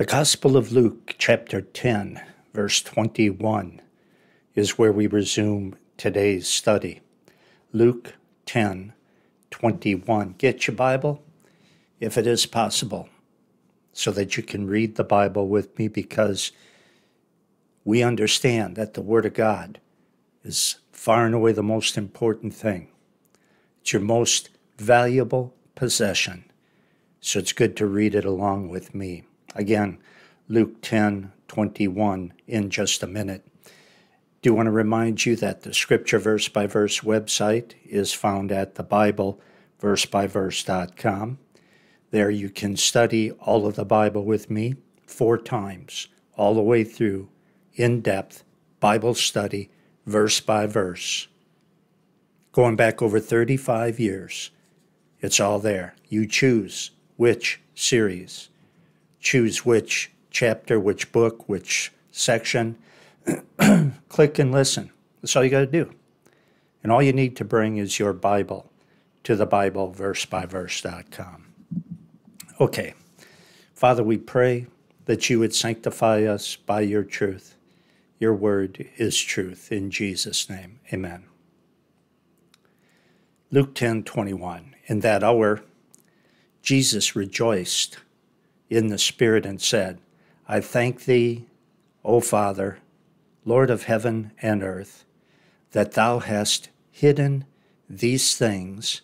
The Gospel of Luke, chapter 10, verse 21, is where we resume today's study. Luke 10, 21. Get your Bible, if it is possible, so that you can read the Bible with me because we understand that the Word of God is far and away the most important thing. It's your most valuable possession. So it's good to read it along with me. Again, Luke 10 21 in just a minute. Do want to remind you that the scripture verse by verse website is found at the Bible verse by verse.com. There you can study all of the Bible with me four times, all the way through, in depth Bible study, verse by verse. Going back over 35 years, it's all there. You choose which series, choose which chapter, which book, which section. Click and listen. That's all you got to do. And all you need to bring is your Bible to the Bible verse by verse.com. Okay. Father, we pray that you would sanctify us by your truth. Your word is truth. In Jesus' name, amen. Luke 10 21. In that hour, Jesus rejoiced in the Spirit and said, I thank thee, O Father, Lord of heaven and earth, that thou hast hidden these things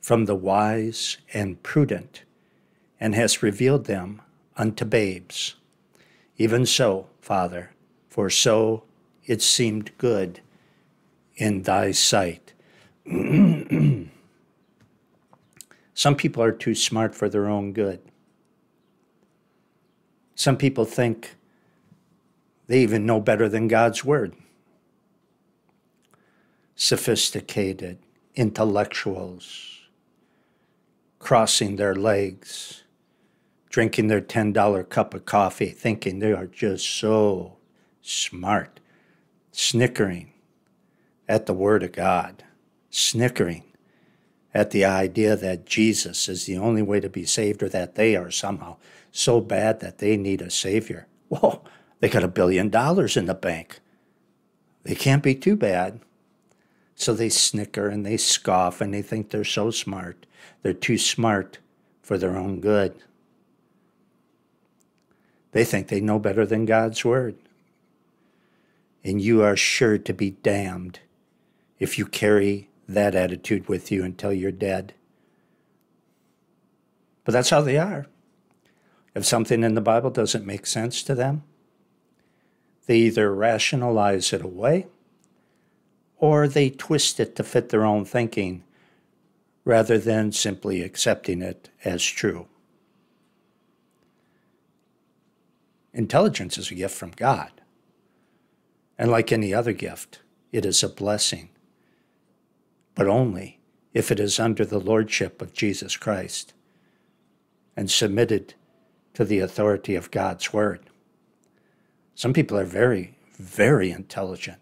from the wise and prudent, and hast revealed them unto babes. Even so, Father, for so it seemed good in thy sight. Some people are too smart for their own good. Some people think they even know better than God's word. Sophisticated intellectuals crossing their legs, drinking their $10 cup of coffee, thinking they are just so smart, snickering at the Word of God, snickering at the idea that Jesus is the only way to be saved or that they are somehow so bad that they need a Savior. Whoa, they got a billion dollars in the bank. They can't be too bad. So they snicker and they scoff and they think they're so smart. They're too smart for their own good. They think they know better than God's Word. And you are sure to be damned if you carry that attitude with you until you're dead. But that's how they are. If something in the Bible doesn't make sense to them, they either rationalize it away or they twist it to fit their own thinking rather than simply accepting it as true. Intelligence is a gift from God. And like any other gift, it is a blessing but only if it is under the lordship of Jesus Christ and submitted to the authority of God's Word. Some people are very, very intelligent,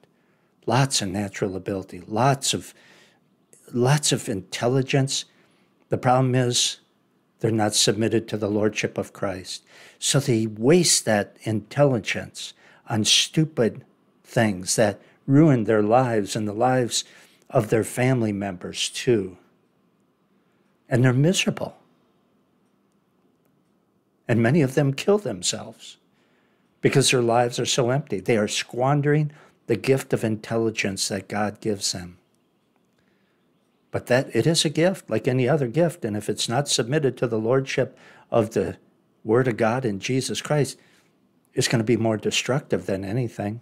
lots of natural ability, lots of, lots of intelligence. The problem is they're not submitted to the lordship of Christ. So they waste that intelligence on stupid things that ruin their lives and the lives of their family members too. And they're miserable. And many of them kill themselves because their lives are so empty. They are squandering the gift of intelligence that God gives them. But that it is a gift like any other gift. And if it's not submitted to the lordship of the Word of God in Jesus Christ, it's going to be more destructive than anything.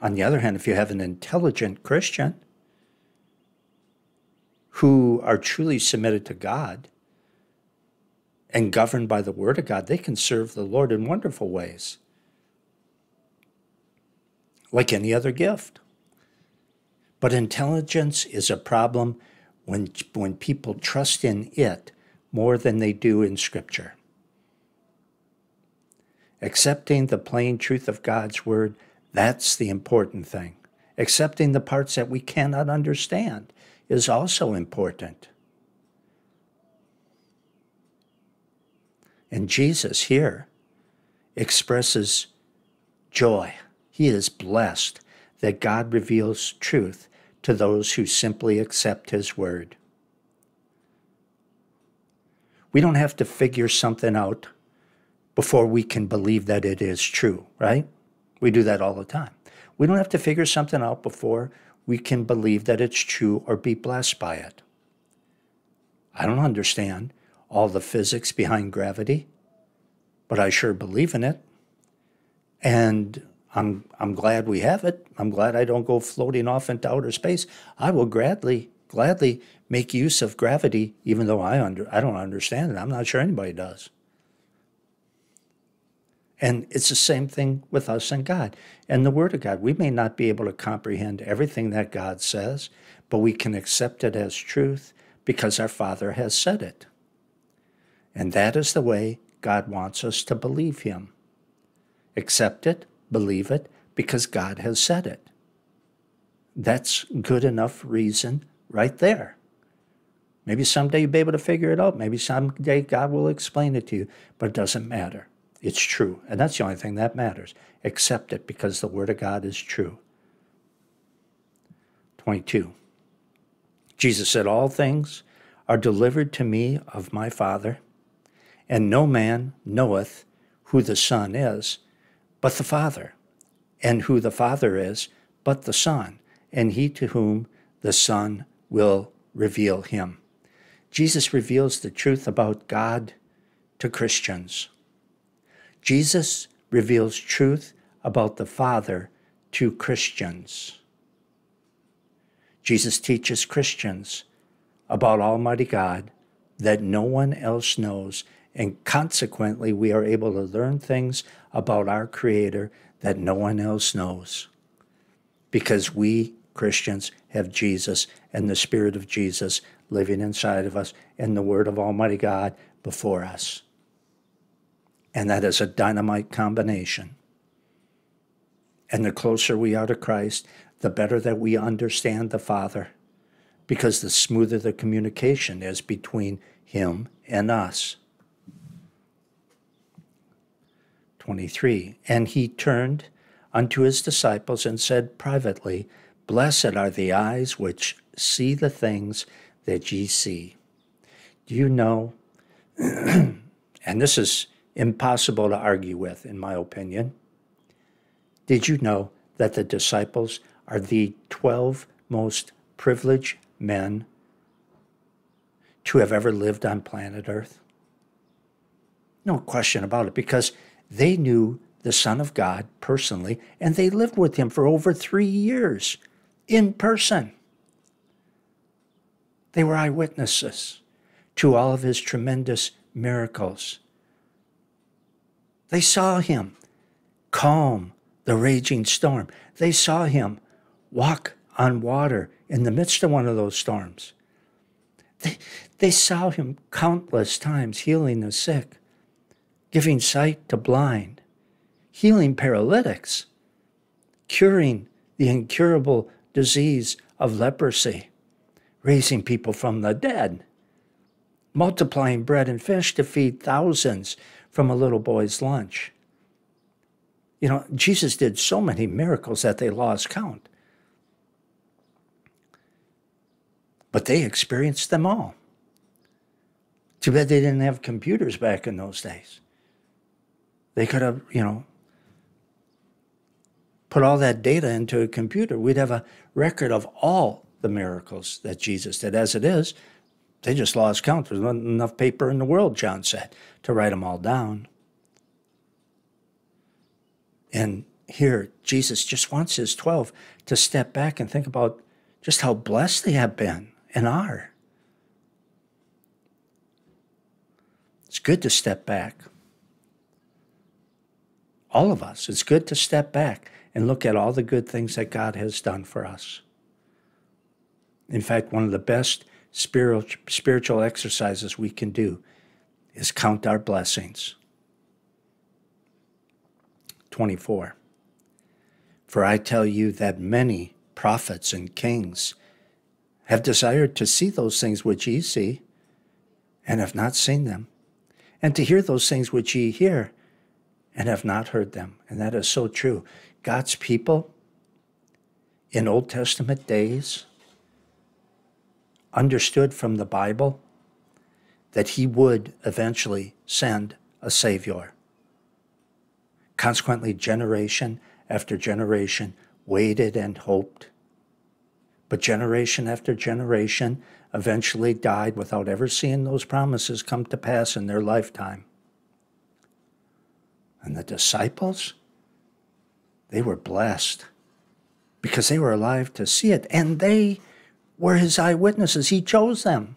On the other hand, if you have an intelligent Christian who are truly submitted to God and governed by the Word of God, they can serve the Lord in wonderful ways, like any other gift. But intelligence is a problem when, when people trust in it more than they do in Scripture. Accepting the plain truth of God's Word that's the important thing. Accepting the parts that we cannot understand is also important. And Jesus here expresses joy. He is blessed that God reveals truth to those who simply accept His word. We don't have to figure something out before we can believe that it is true, right? We do that all the time. We don't have to figure something out before we can believe that it's true or be blessed by it. I don't understand all the physics behind gravity, but I sure believe in it. And I'm, I'm glad we have it. I'm glad I don't go floating off into outer space. I will gladly, gladly make use of gravity, even though I, under, I don't understand it. I'm not sure anybody does. And it's the same thing with us and God and the Word of God. We may not be able to comprehend everything that God says, but we can accept it as truth because our Father has said it. And that is the way God wants us to believe Him. Accept it, believe it, because God has said it. That's good enough reason right there. Maybe someday you'll be able to figure it out. Maybe someday God will explain it to you, but it doesn't matter. It's true. And that's the only thing that matters. Accept it because the Word of God is true. 22. Jesus said, All things are delivered to me of my Father, and no man knoweth who the Son is but the Father, and who the Father is but the Son, and he to whom the Son will reveal him. Jesus reveals the truth about God to Christians. Jesus reveals truth about the Father to Christians. Jesus teaches Christians about Almighty God that no one else knows, and consequently, we are able to learn things about our Creator that no one else knows. Because we Christians have Jesus and the Spirit of Jesus living inside of us and the Word of Almighty God before us. And that is a dynamite combination. And the closer we are to Christ, the better that we understand the Father, because the smoother the communication is between Him and us. 23. And he turned unto his disciples and said privately, Blessed are the eyes which see the things that ye see. Do you know? and this is impossible to argue with, in my opinion. Did you know that the disciples are the 12 most privileged men to have ever lived on planet Earth? No question about it, because they knew the Son of God personally, and they lived with him for over three years in person. They were eyewitnesses to all of his tremendous miracles. They saw him calm the raging storm. They saw him walk on water in the midst of one of those storms. They, they saw him countless times healing the sick, giving sight to blind, healing paralytics, curing the incurable disease of leprosy, raising people from the dead, multiplying bread and fish to feed thousands from a little boy's lunch. You know, Jesus did so many miracles that they lost count. But they experienced them all. Too bad they didn't have computers back in those days. They could have, you know, put all that data into a computer. We'd have a record of all the miracles that Jesus did. As it is, they just lost count. There's not enough paper in the world, John said, to write them all down. And here, Jesus just wants his 12 to step back and think about just how blessed they have been and are. It's good to step back. All of us, it's good to step back and look at all the good things that God has done for us. In fact, one of the best spiritual, spiritual exercises we can do is count our blessings. 24. For I tell you that many prophets and kings have desired to see those things which ye see, and have not seen them, and to hear those things which ye hear and have not heard them. And that is so true. God's people in Old Testament days understood from the Bible that he would eventually send a Savior. Consequently, generation after generation waited and hoped. But generation after generation eventually died without ever seeing those promises come to pass in their lifetime. And the disciples, they were blessed because they were alive to see it, and they were his eyewitnesses. He chose them.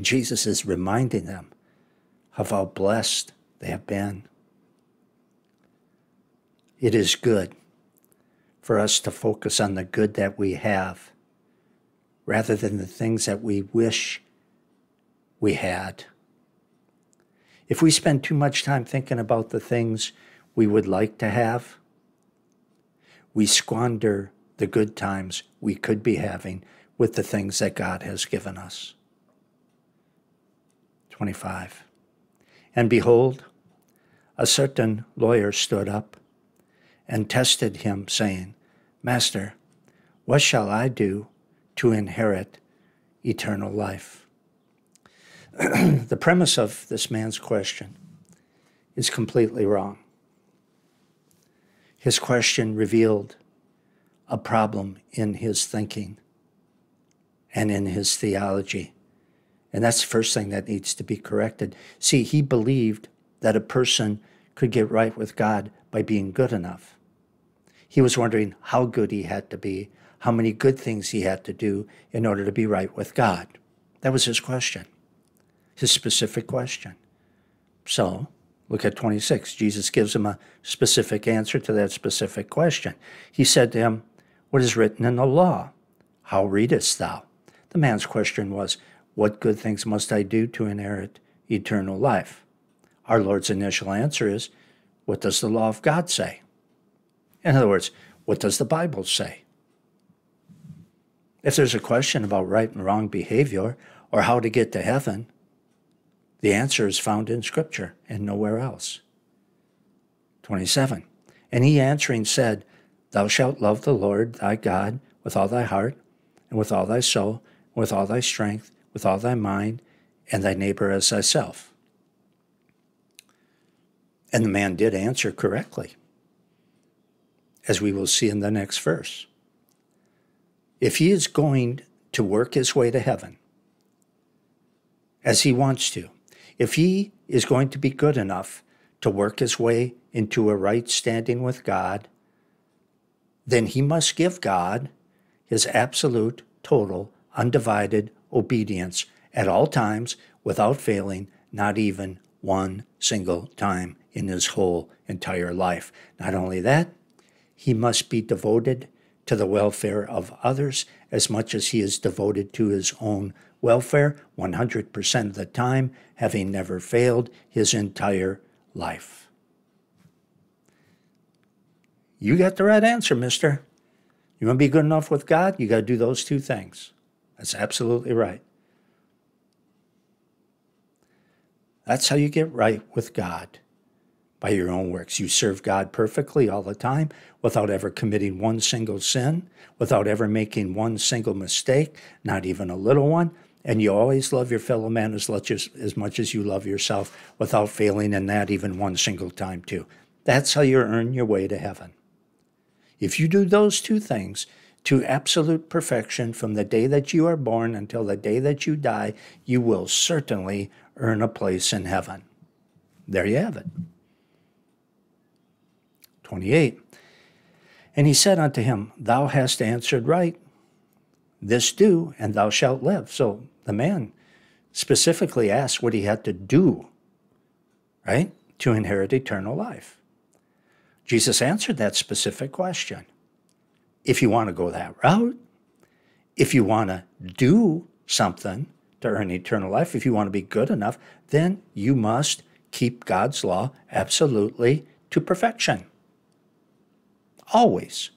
Jesus is reminding them of how blessed they have been. It is good for us to focus on the good that we have rather than the things that we wish we had. If we spend too much time thinking about the things we would like to have, we squander the good times we could be having with the things that God has given us. 25. And behold, a certain lawyer stood up and tested him, saying, Master, what shall I do to inherit eternal life? the premise of this man's question is completely wrong. His question revealed a problem in his thinking and in his theology. And that's the first thing that needs to be corrected. See, he believed that a person could get right with God by being good enough. He was wondering how good he had to be, how many good things he had to do in order to be right with God. That was his question, his specific question. So, look at 26. Jesus gives him a specific answer to that specific question. He said to him, what is written in the law? How readest thou? The man's question was, What good things must I do to inherit eternal life? Our Lord's initial answer is, What does the law of God say? In other words, what does the Bible say? If there's a question about right and wrong behavior or how to get to heaven, the answer is found in Scripture and nowhere else. 27. And he answering said, Thou shalt love the Lord thy God with all thy heart, and with all thy soul, and with all thy strength, with all thy mind, and thy neighbor as thyself. And the man did answer correctly, as we will see in the next verse. If he is going to work his way to heaven, as he wants to, if he is going to be good enough to work his way into a right standing with God, then he must give God his absolute, total, undivided obedience at all times without failing, not even one single time in his whole entire life. Not only that, he must be devoted to the welfare of others as much as he is devoted to his own welfare 100% of the time, having never failed his entire life. You got the right answer, mister. You want to be good enough with God? You got to do those two things. That's absolutely right. That's how you get right with God by your own works. You serve God perfectly all the time without ever committing one single sin, without ever making one single mistake, not even a little one. And you always love your fellow man as much as, as much as you love yourself without failing in that even one single time, too. That's how you earn your way to heaven. If you do those two things to absolute perfection from the day that you are born until the day that you die, you will certainly earn a place in heaven. There you have it. 28. And he said unto him, Thou hast answered right. This do, and thou shalt live. So the man specifically asked what he had to do, right, to inherit eternal life. Jesus answered that specific question. If you want to go that route, if you want to do something to earn eternal life, if you want to be good enough, then you must keep God's law absolutely to perfection. Always.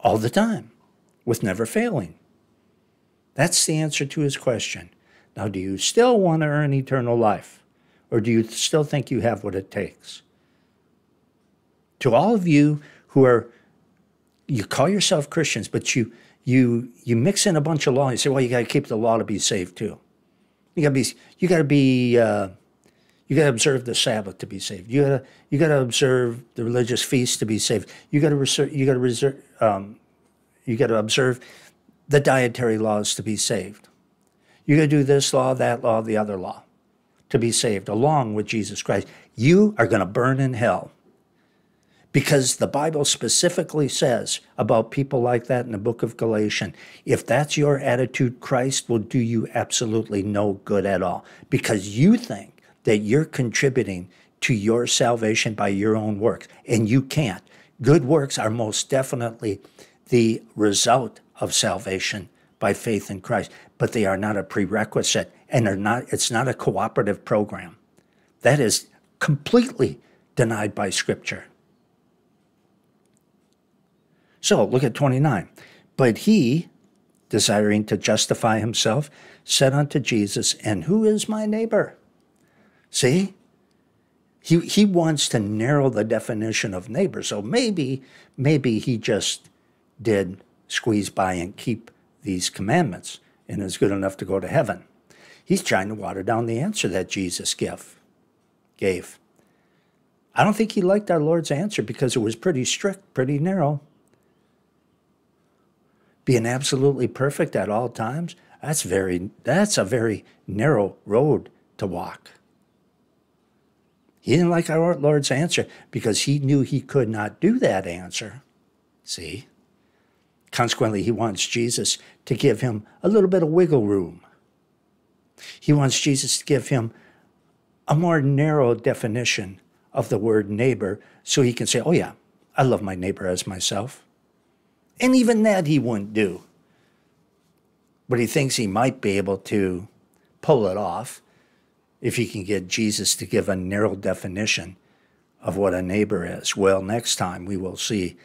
All the time. With never failing. That's the answer to his question. Now, do you still want to earn eternal life? Or do you still think you have what it takes? To all of you who are, you call yourself Christians, but you you you mix in a bunch of law. You say, well, you got to keep the law to be saved too. You got to be you got to be uh, you got to observe the Sabbath to be saved. You got to you got to observe the religious feasts to be saved. You got to you got to reserve um, you got to observe the dietary laws to be saved. You got to do this law, that law, the other law to be saved, along with Jesus Christ. You are going to burn in hell because the Bible specifically says about people like that in the book of Galatians if that's your attitude, Christ will do you absolutely no good at all because you think that you're contributing to your salvation by your own works, and you can't. Good works are most definitely the result of salvation by faith in Christ, but they are not a prerequisite and are not it's not a cooperative program. That is completely denied by scripture. So look at 29. But he, desiring to justify himself, said unto Jesus, And who is my neighbor? See? He, he wants to narrow the definition of neighbor. So maybe, maybe he just did squeeze by and keep these commandments and is good enough to go to heaven. He's trying to water down the answer that Jesus gave. gave. I don't think he liked our Lord's answer because it was pretty strict, pretty narrow being absolutely perfect at all times, that's very that's a very narrow road to walk. He didn't like our Lord's answer because he knew he could not do that answer. See? Consequently, he wants Jesus to give him a little bit of wiggle room. He wants Jesus to give him a more narrow definition of the word neighbor so he can say, oh, yeah, I love my neighbor as myself. And even that he wouldn't do. But he thinks he might be able to pull it off if he can get Jesus to give a narrow definition of what a neighbor is. Well, next time we will see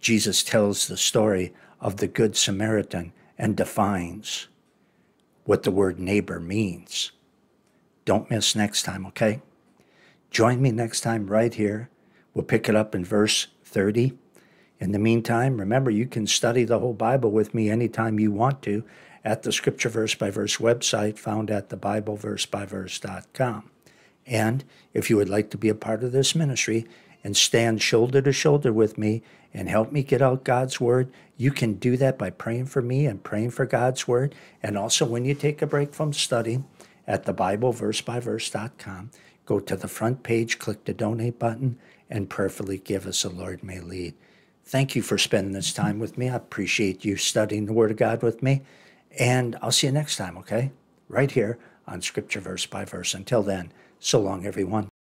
Jesus tells the story of the Good Samaritan and defines what the word neighbor means. Don't miss next time, okay? Join me next time right here. We'll pick it up in verse 30. In the meantime, remember you can study the whole Bible with me anytime you want to at the scripture verse by verse website found at thebibleversebyverse.com. And if you would like to be a part of this ministry and stand shoulder to shoulder with me and help me get out God's word, you can do that by praying for me and praying for God's word. And also when you take a break from study at thebibleversebyverse.com, go to the front page, click the donate button, and prayerfully give us a Lord may lead. Thank you for spending this time with me. I appreciate you studying the Word of God with me. And I'll see you next time, okay? Right here on Scripture Verse by Verse. Until then, so long, everyone.